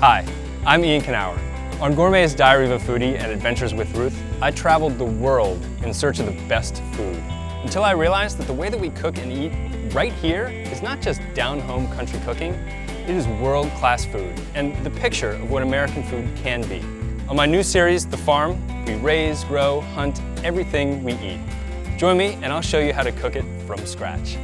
Hi, I'm Ian Knauer. On Gourmet's Diary of a Foodie and Adventures with Ruth, I traveled the world in search of the best food. Until I realized that the way that we cook and eat right here is not just down-home country cooking, it is world-class food and the picture of what American food can be. On my new series, The Farm, we raise, grow, hunt everything we eat. Join me and I'll show you how to cook it from scratch.